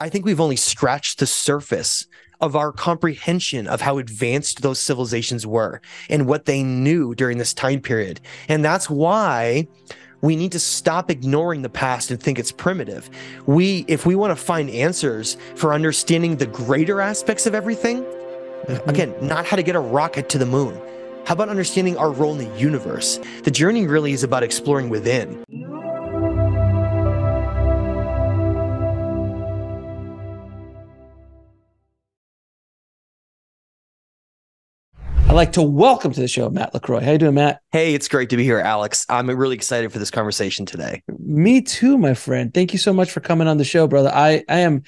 I think we've only scratched the surface of our comprehension of how advanced those civilizations were and what they knew during this time period. And that's why we need to stop ignoring the past and think it's primitive. We if we want to find answers for understanding the greater aspects of everything, mm-hmm. again, not how to get a rocket to the moon. How about understanding our role in the universe? The journey really is about exploring within. Like to welcome to the show Matt LaCroix. How you doing, Matt? Hey, it's great to be here, Alex. I'm really excited for this conversation today. Me too, my friend. Thank you so much for coming on the show, brother. I, I am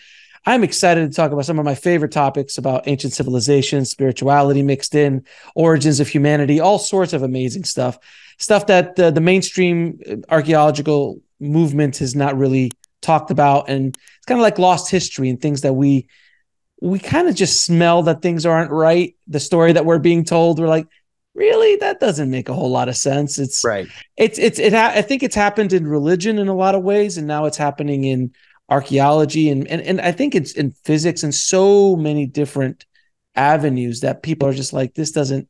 I'm excited to talk about some of my favorite topics about ancient civilizations, spirituality mixed in, origins of humanity, all sorts of amazing stuff. Stuff that the, the mainstream archaeological movement has not really talked about. And it's kind of like lost history and things that we we kind of just smell that things aren't right. The story that we're being told, we're like, really, that doesn't make a whole lot of sense. It's right. It's it's it. Ha- I think it's happened in religion in a lot of ways, and now it's happening in archaeology and and and I think it's in physics and so many different avenues that people are just like, this doesn't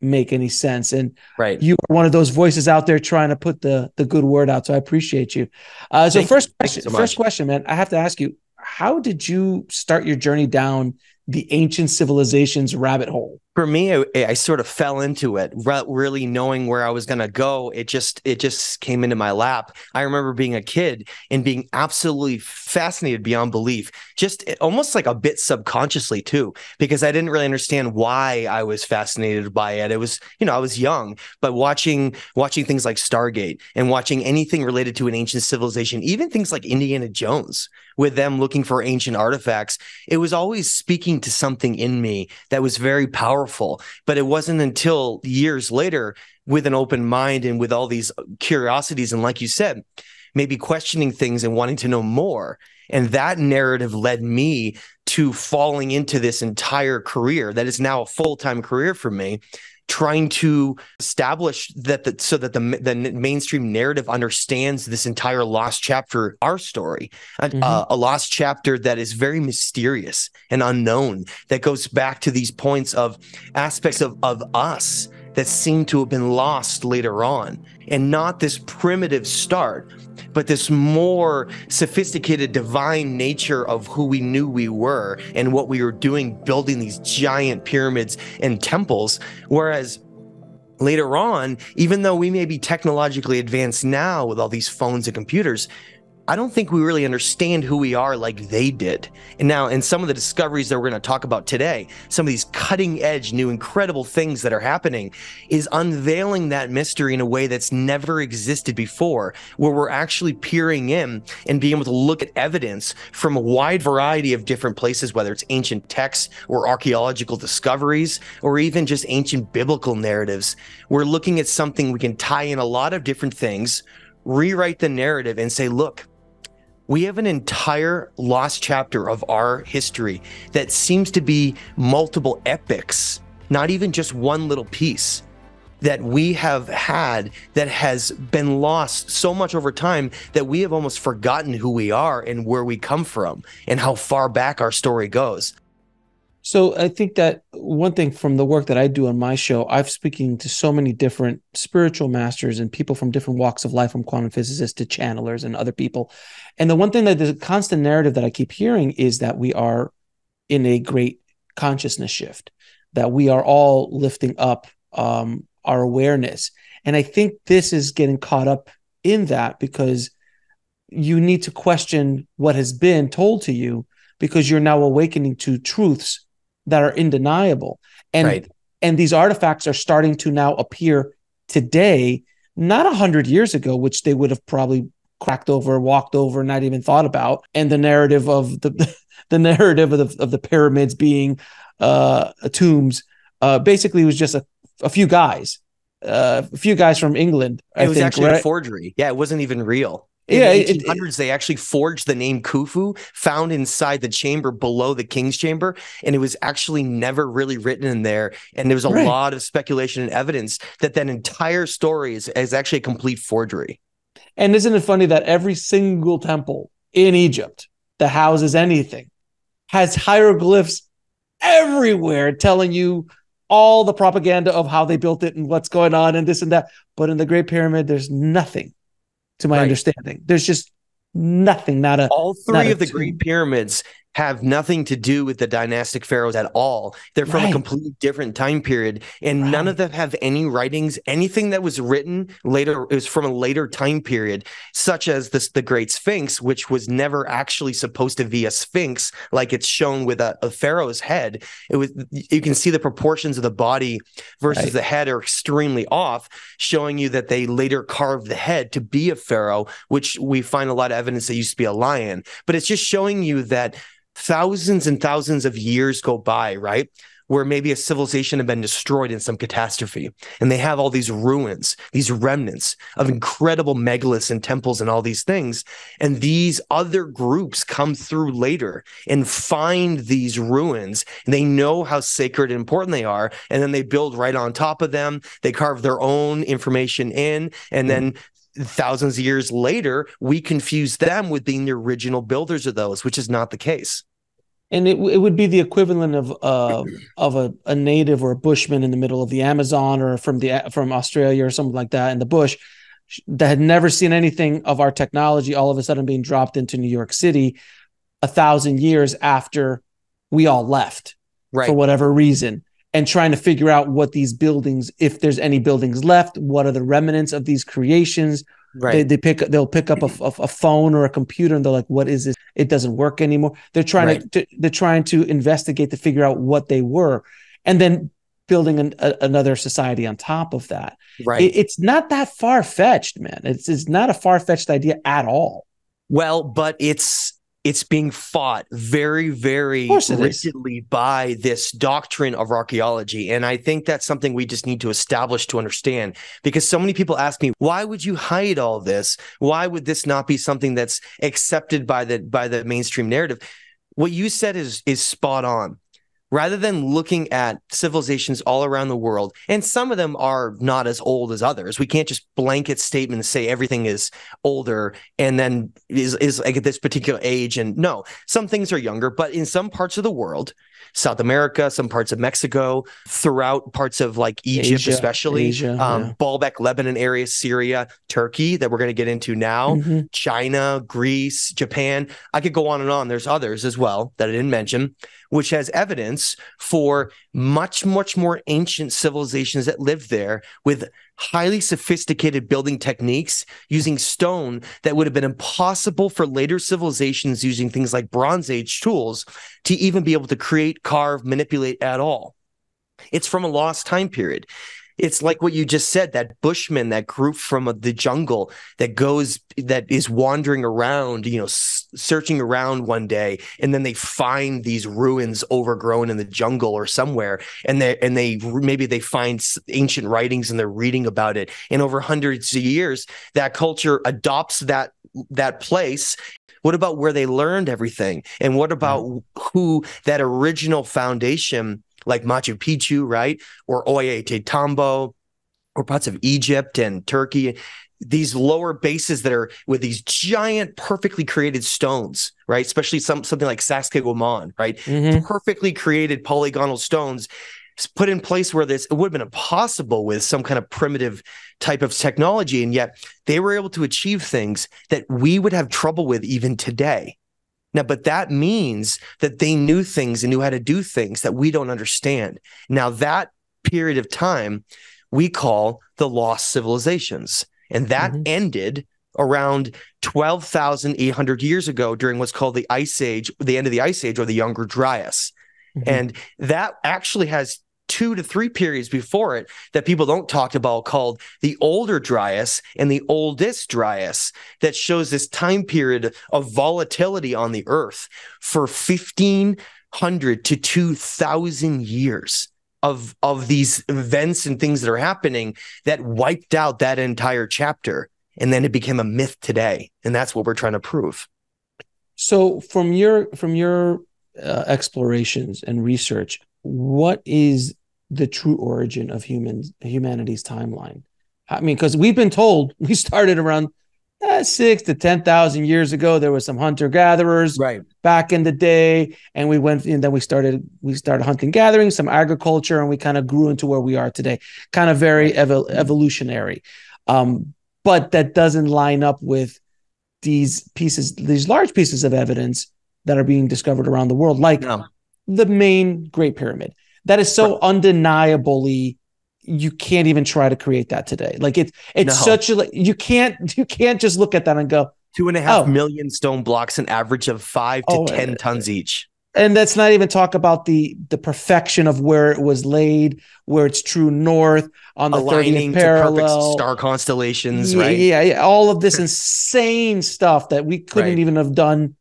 make any sense. And right, you are one of those voices out there trying to put the the good word out. So I appreciate you. Uh, so Thank first question, so first question, man, I have to ask you, how did you start your journey down the ancient civilizations rabbit hole? For me I, I, sort of fell into it really knowing where i was going to go. It just it just came into my lap. I remember being a kid and being absolutely fascinated beyond belief just eh, almost like a bit subconsciously too because i didn't really understand why i was fascinated by it. It was you know i was young but watching watching things like stargate and watching anything related to an ancient civilization even things like indiana jones with them looking for ancient artifacts it was always speaking to something in me that was very powerful powerful. But it wasn't until years later, with an open mind and with all these curiosities, and like you said, maybe questioning things and wanting to know more. And that narrative led me to falling into this entire career that is now a full time career for me trying to establish that the, so that the the mainstream narrative understands this entire lost chapter our story a, mm-hmm. uh, a lost chapter that is very mysterious and unknown that goes back to these points of aspects of of us that seem to have been lost later on. And not this primitive start but this more sophisticated divine nature of who we knew we were and what we were doing building these giant pyramids and temples. Whereas later on even though we may be technologically advanced now with all these phones and computers I don't think we really understand who we are like they did. And now, in some of the discoveries that we're going to talk about today, some of these cutting edge, new, incredible things that are happening is unveiling that mystery in a way that's never existed before, where we're actually peering in and being able to look at evidence from a wide variety of different places, whether it's ancient texts or archaeological discoveries, or even just ancient biblical narratives. We're looking at something we can tie in a lot of different things, rewrite the narrative, and say, look, we have an entire lost chapter of our history that seems to be multiple epics, not even just one little piece that we have had that has been lost so much over time that we have almost forgotten who we are and where we come from and how far back our story goes. So I think that one thing from the work that I do on my show, I've speaking to so many different spiritual masters and people from different walks of life, from quantum physicists to channelers and other people. And the one thing that the constant narrative that I keep hearing is that we are in a great consciousness shift, that we are all lifting up um, our awareness. And I think this is getting caught up in that because you need to question what has been told to you because you're now awakening to truths that are undeniable. And right. and these artifacts are starting to now appear today, not a hundred years ago, which they would have probably cracked over, walked over, not even thought about. And the narrative of the the narrative of the of the pyramids being uh, tombs uh, basically was just a, a few guys, uh, a few guys from England. I it was think, actually right? a forgery. Yeah, it wasn't even real. In yeah, the 1800s, it, they actually forged the name Khufu, found inside the chamber below the king's chamber, and it was actually never really written in there. And there was a right. lot of speculation and evidence that that entire story is, is actually a complete forgery. And isn't it funny that every single temple in Egypt that houses anything has hieroglyphs everywhere telling you all the propaganda of how they built it and what's going on and this and that. But in the Great Pyramid, there's nothing, to my right. understanding. There's just nothing. Not a all three of the tomb. Great Pyramids have nothing to do with the dynastic pharaohs at all. They're from right. a completely different time period, and right. none of them have any writings. Anything that was written later is from a later time period, such as this, the Great Sphinx, which was never actually supposed to be a sphinx, like it's shown with a, a pharaoh's head. It was you can see the proportions of the body versus right. the head are extremely off, showing you that they later carved the head to be a pharaoh, which we find a lot of evidence that used to be a lion. But it's just showing you that thousands and thousands of years go by, right? Where maybe a civilization had been destroyed in some catastrophe. And they have all these ruins, these remnants of incredible megaliths and temples and all these things. And these other groups come through later and find these ruins. And they know how sacred and important they are. And then they build right on top of them. They carve their own information in. And hmm. then thousands of years later, we confuse them with being the original builders of those, which is not the case. And it, it would be the equivalent of uh, of a, a native or a bushman in the middle of the Amazon or from the from Australia or something like that in the bush that had never seen anything of our technology all of a sudden being dropped into New York City a thousand years after we all left right. for whatever reason and trying to figure out what these buildings, if there's any buildings left, what are the remnants of these creations. Right. They, they pick they'll pick up a, a, a, phone or a computer and they're like, "What is this? It doesn't work anymore." They're trying right. to, to, they're trying to investigate to figure out what they were, and then building an, a, another society on top of that. Right. It, it's not that far fetched, man. It's it's not a far fetched idea at all. Well, but it's it's being fought very, very rigidly is. by this doctrine of archaeology. And I think that's something we just need to establish to understand because so many people ask me, why would you hide all this? Why would this not be something that's accepted by the by the mainstream narrative? What you said is is spot on rather than looking at civilizations all around the world, and some of them are not as old as others. We can't just blanket statements say everything is older and then is is like at this particular age. And no, some things are younger, but in some parts of the world, South America, some parts of Mexico, throughout parts of like Egypt, Asia, especially Asia, um, yeah. Baalbek, Lebanon area, Syria, Turkey, that we're going to get into now, mm-hmm. China, Greece, Japan. I could go on and on. There's others as well that I didn't mention, which has evidence for much, much more ancient civilizations that lived there with highly sophisticated building techniques using stone that would have been impossible for later civilizations using things like Bronze Age tools to even be able to create, carve, manipulate at all. It's from a lost time period it's like what you just said that bushman that group from the jungle that goes that is wandering around you know s- searching around one day and then they find these ruins overgrown in the jungle or somewhere and they and they maybe they find ancient writings and they're reading about it. And over hundreds of years that culture adopts that that place. What about where they learned everything? And what about mm-hmm. who that original foundation like Machu Picchu, right? Or Ollantaytambo, or parts of Egypt and Turkey. These lower bases that are with these giant, perfectly created stones, right? Especially some something like Sacsayhuaman, right? Mm-hmm. Perfectly created polygonal stones put in place where this it would have been impossible with some kind of primitive type of technology and yet they were able to achieve things that we would have trouble with even today now, but that means that they knew things and knew how to do things that we don't understand. Now, that period of time we call the lost civilizations. And that mm-hmm. ended around 12,800 years ago during what's called the Ice Age, the end of the Ice Age or the Younger Dryas. Mm-hmm. And that actually has two to three periods before it that people don't talk about called the older Dryas and the oldest Dryas that shows this time period of volatility on the earth for 1500 to 2000 years of of these events and things that are happening that wiped out that entire chapter. And then it became a myth today. And that's what we're trying to prove. So from your from your uh, explorations and research what is the true origin of humans humanity's timeline. I mean, because we've been told we started around uh, six to ten thousand years ago, there was some hunter gatherers Right. back in the day, and we went and then we started we started hunting gathering, some agriculture, and we kind of grew into where we are today. Kind of very evol- evolutionary, um, but that doesn't line up with these pieces, these large pieces of evidence that are being discovered around the world, like No. the main Great Pyramid. That is so undeniably you can't even try to create that today. Like it's it's No. such a you can't you can't just look at that and go, Two and a half Oh. million stone blocks, an average of five to Oh, ten uh, tons each. and let's not even talk about the the perfection of where it was laid, where it's true north on the 30th Aligning to parallel. perfect star constellations, yeah, right? yeah, yeah, all of this insane stuff that we couldn't Right. even have done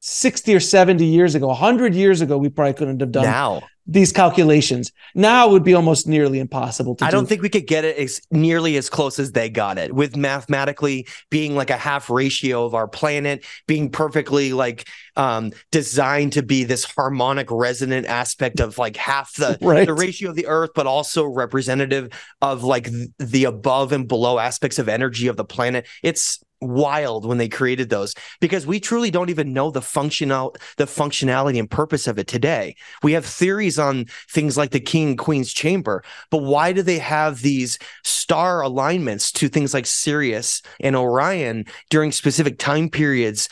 60 or 70 years ago, 100 years ago, we probably couldn't have done Now, these calculations. Now would be almost nearly impossible to I do. don't think we could get it as nearly as close as they got it with mathematically being like a half ratio of our planet, being perfectly like um, designed to be this harmonic resonant aspect of like half the, Right. the ratio of the earth, but also representative of like th- the above and below aspects of energy of the planet. It's wild when they created those because we truly don't even know the functional the functionality and purpose of it today. We have theories on things like the king queen's chamber, but why do they have these star alignments to things like Sirius and Orion during specific time periods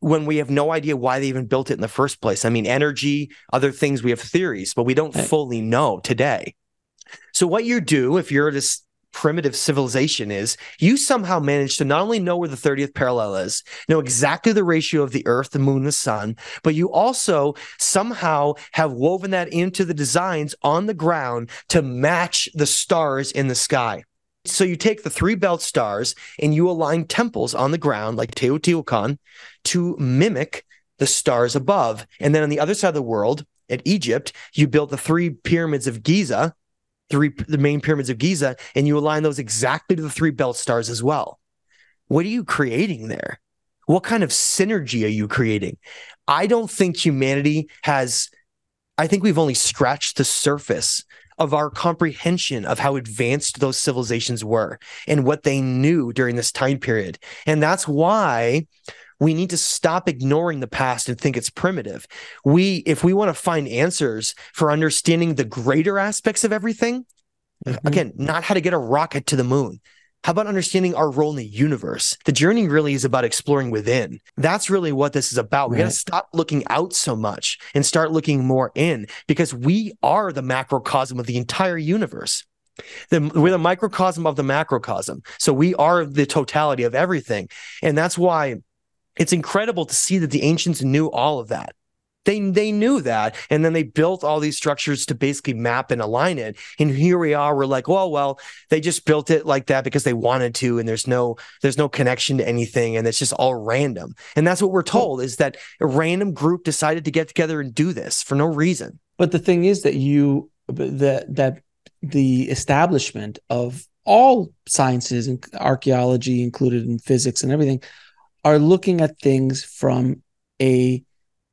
when we have no idea why they even built it in the first place? I mean, energy, other things, we have theories, but we don't fully know today. So, what you do if you're this primitive civilization is you somehow manage to not only know where the 30th parallel is, know exactly the ratio of the earth, the moon, the sun, but you also somehow have woven that into the designs on the ground to match the stars in the sky. So you take the three belt stars and you align temples on the ground like Teotihuacan to mimic the stars above. And then on the other side of the world, at Egypt, you built the three pyramids of Giza, three the main pyramids of Giza, and you align those exactly to the three belt stars as well. What are you creating there? What kind of synergy are you creating? I don't think humanity has, I think we've only scratched the surface of our comprehension of how advanced those civilizations were and what they knew during this time period. And that's why we need to stop ignoring the past and think it's primitive. We, if we want to find answers for understanding the greater aspects of everything, Mhm. again, not how to get a rocket to the moon. How about understanding our role in the universe? The journey really is about exploring within. That's really what this is about. We got to stop looking out so much and start looking more in because we are the macrocosm of the entire universe. The, we're the microcosm of the macrocosm. So we are the totality of everything. And that's why it's incredible to see that the ancients knew all of that. They they knew that, and then they built all these structures to basically map and align it. And here we are. We're like, well, well, they just built it like that because they wanted to, and there's no there's no connection to anything, and it's just all random. And that's what we're told is that a random group decided to get together and do this for no reason. But the thing is that you that that the establishment of all sciences and archaeology included in physics and everything are looking at things from a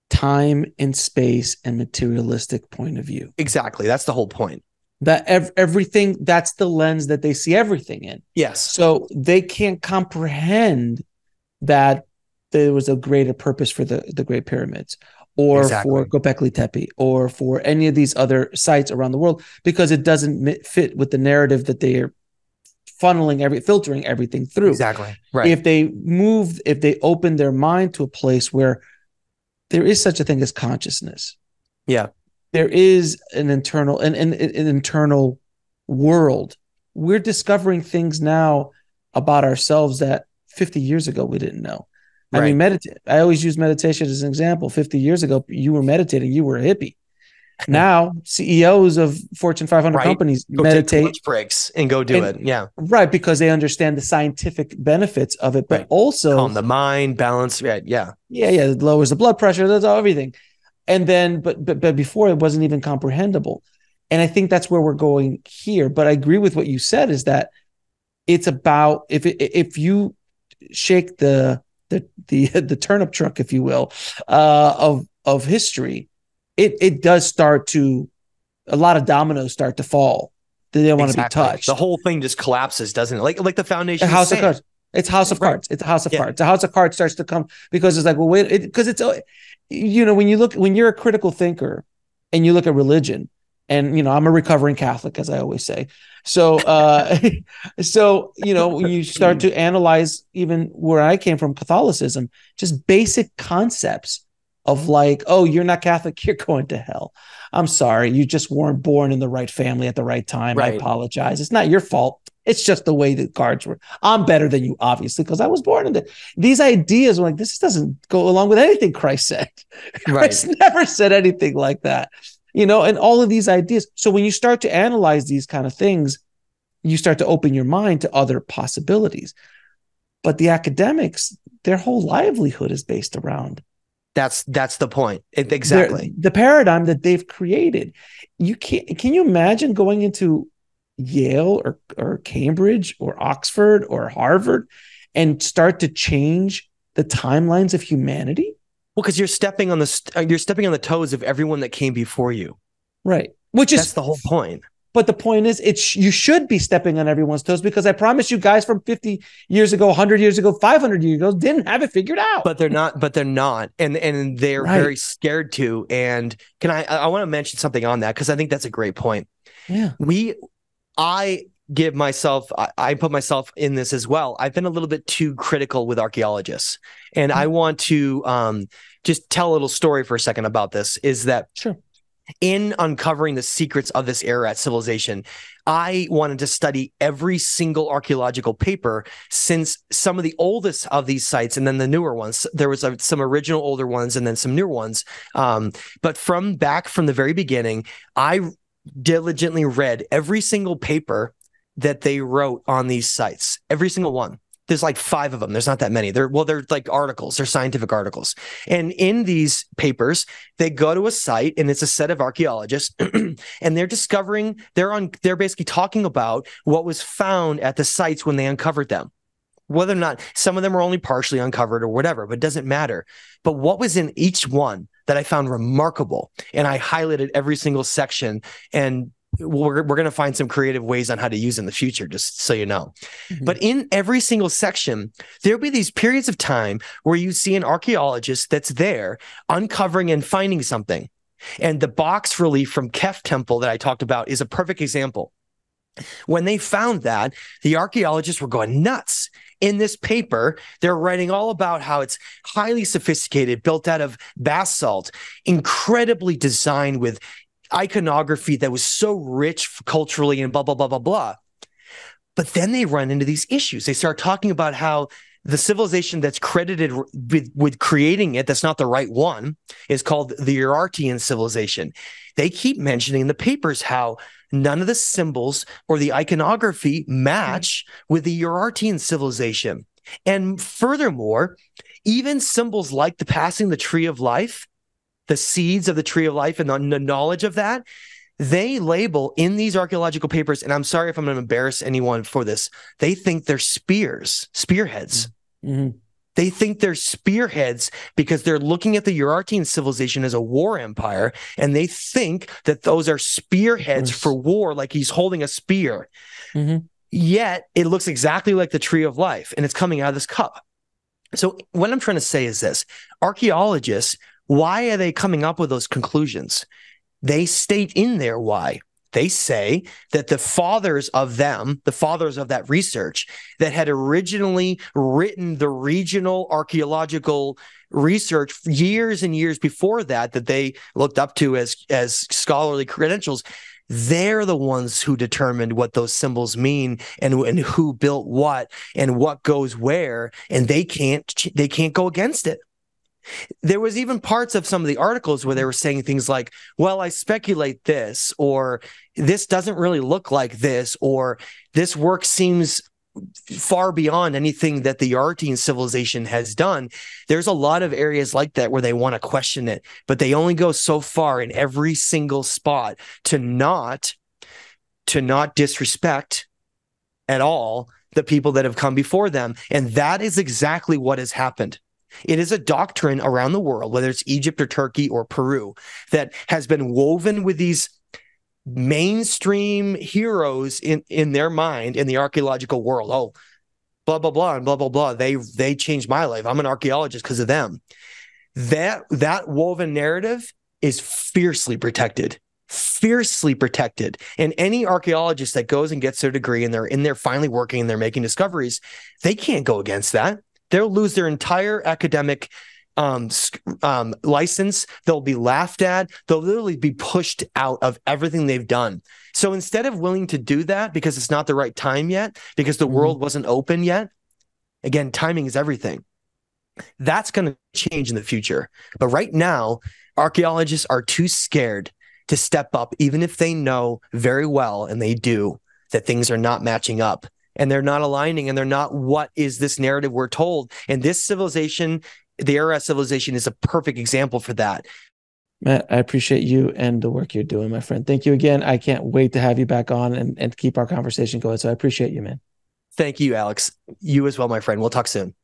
time and space and materialistic point of view. Exactly. That's the whole point. That ev- everything that's the lens that they see everything in. Yes. So they can't comprehend that there was a greater purpose for the, the Great Pyramids or Exactly. for Göbekli Tepe or for any of these other sites around the world because it doesn't fit with the narrative that they are funneling every filtering everything through. Exactly. Right. If they move, if they open their mind to a place where there is such a thing as consciousness. Yeah. There is an internal an, an, an internal world. We're discovering things now about ourselves that 50 years ago we didn't know. I Right. mean, meditate. I always use meditation as an example. 50 years ago, you were meditating, you were a hippie. Now, CEOs of Fortune 500 Right. companies go meditate breaks and go do And- it. Yeah. right because they understand the scientific benefits of it, but Right. also Calm the mind, balance. Yeah. Yeah. yeah, yeah, it lowers the blood pressure, that's all everything. And then, but but but before it wasn't even comprehensible. And I think that's where we're going here. But I agree with what you said is that it's about if it, if you shake the the the the turnip truck, if you will, uh, of of history, it it does start to a lot of dominoes start to fall. They don't want to be touched. The whole thing just collapses, doesn't it? Like like the foundation. The House of. Cards. It's House of Right. Cards. It's a House of Yeah. Cards. The House of Cards starts to come because it's like, well, wait, because it's, uh, you know, when you look, when you're a critical thinker and you look at religion, and you know, I'm a recovering Catholic, as I always say. So, uh, so you know, when you start to analyze even where I came from, Catholicism, just basic concepts of mm-hmm. like, oh, you're not Catholic, you're going to hell. I'm sorry, you just weren't born in the right family at the right time. I apologize. It's not your fault. It's just the way the cards were. I'm better than you, obviously, because I was born in the. These ideas were like this doesn't go along with anything Christ said. Right. Christ never said anything like that, you know. And all of these ideas. So when you start to analyze these kind of things, you start to open your mind to other possibilities. But the academics, their whole livelihood is based around That's that's the point. It- exactly. the paradigm that they've created. You can't. Can you imagine going into Yale or or Cambridge or Oxford or Harvard and start to change the timelines of humanity? Well, because you're stepping on the uh, you're stepping on the toes of everyone that came before you. Right. Which is That's the whole point. But the point is, it's you should be stepping on everyone's toes because I promise you, guys from 50 years ago, 100 years ago, 500 years ago didn't have it figured out. But they're not. But they're not, and and they're Right. very scared to. And can I? I want to mention something on that because I think that's a great point. yeah, we i give myself I, I put myself in this as well i've been a little bit too critical with archaeologists and i want to um just tell a little story for a second about this is that sure. In uncovering the secrets of this era at civilization i wanted to study every single archaeological paper since some of the oldest of these sites and then the newer ones. There was uh, some original older ones and then some newer ones. Um, but from back from the very beginning i diligently read every single paper that they wrote on these sites every single one there's like five of them. There's not that many. They're well they're like articles. They're scientific articles. And in these papers they go to a site and it's a set of archaeologists and they're discovering they're on they're basically talking about what was found at the sites when they uncovered them. Whether or not some of them are only partially uncovered or whatever but it doesn't matter. But what was in each one that i found remarkable and i highlighted every single section and we're, we're going to find some creative ways on how to use in the future just so you know Mhm. but in every single section, there'll be these periods of time where you see an archaeologist that's there uncovering and finding something. And the box relief from Kef Temple that I talked about is a perfect example. When they found that, the archaeologists were going nuts. In this paper, they're writing all about how it's highly sophisticated, built out of basalt, incredibly designed with iconography that was so rich culturally and blah, blah, blah, blah, blah. But then they run into these issues. They start talking about how the civilization that's credited with, with creating it, that's not the right one, is called the Urartian civilization. They keep mentioning in the papers how none of the symbols or the iconography match with the Urartian civilization. And furthermore, even symbols like the passing the tree of life, the seeds of the tree of life, and the, the knowledge of that, they label in these archaeological papers, and I'm sorry if I'm going to embarrass anyone for this, they think they're spears, spearheads. Mhm. They think they're spearheads because they're looking at the Urartian civilization as a war empire, and they think that those are spearheads for war, like he's holding a spear. Mhm. Yet it looks exactly like the tree of life, and it's coming out of this cup. So, what I'm trying to say is this archaeologists, why are they coming up with those conclusions? They state in there why. They say that the fathers of them, the fathers of that research that had originally written the regional archaeological research years and years before that, that they looked up to as, as scholarly credentials, they're the ones who determined what those symbols mean and, and who built what and what goes where. And they can't, they can't go against it there was even parts of some of the articles where they were saying things like well i speculate this or this doesn't really look like this or this work seems far beyond anything that the Urartian civilization has done. There's a lot of areas like that where they want to question it, but they only go so far in every single spot to not to not disrespect at all the people that have come before them. And that is exactly what has happened. It is a doctrine around the world, whether it's Egypt or Turkey or Peru, that has been woven with these mainstream heroes in, in their mind in the archaeological world. Oh, blah blah blah and blah blah blah. They they changed my life. I'm an archaeologist because of them. That that woven narrative is fiercely protected fiercely protected. And any archaeologist that goes and gets their degree and they're in there finally working and they're making discoveries, they can't go against that. They'll lose their entire academic um, um, license. They'll be laughed at. They'll literally be pushed out of everything they've done. So instead of willing to do that because it's not the right time yet, because the mm-hmm. world wasn't open yet, again, timing is everything. That's going to change in the future. But right now, archaeologists are too scared to step up, even if they know very well, and they do, that things are not matching up and they're not aligning and they're not what is this narrative we're told. And this civilization, the Ararat civilization, is a perfect example for that. Matt, I appreciate you and the work you're doing, my friend. Thank you again. I can't wait to have you back on and, and keep our conversation going. So I appreciate you, man. Thank you, Alex. You as well, my friend. We'll talk soon.